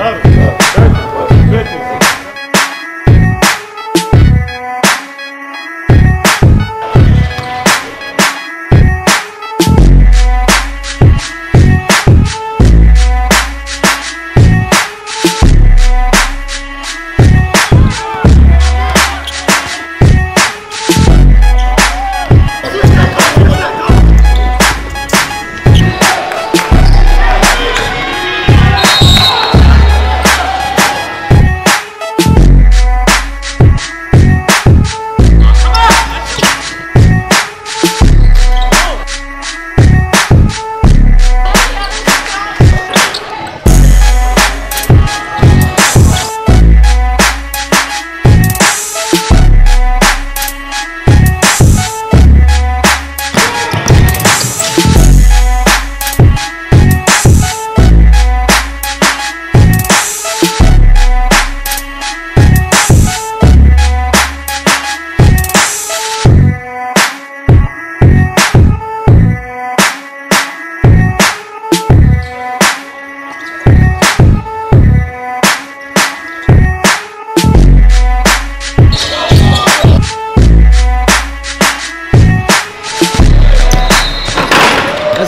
Claro.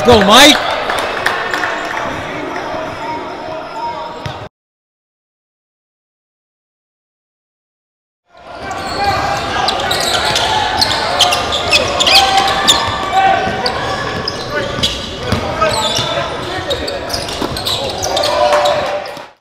Let's go, Mike.